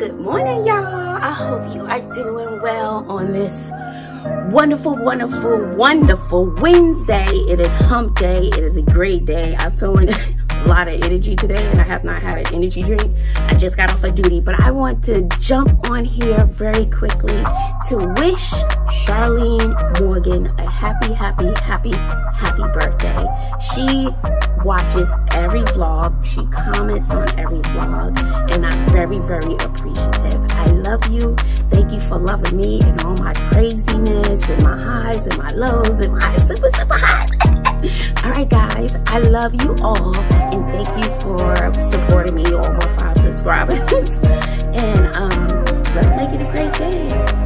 good morning y'all. I hope you are doing well on this wonderful wonderful wonderful wednesday. It is hump day. It is a great day. I'm feeling a lot of energy today and i have not had an energy drink. I just got off of duty but i want to jump on here very quickly to wish charlene morgan a happy happy happy happy birthday. She watches every vlog. She comments on every vlog. And I'm very, very appreciative. I love you. Thank you for loving me and all my craziness and my highs and my lows and my super, super highs. all right, guys. I love you all. And thank you for supporting me, all my five subscribers. and um, let's make it a great day.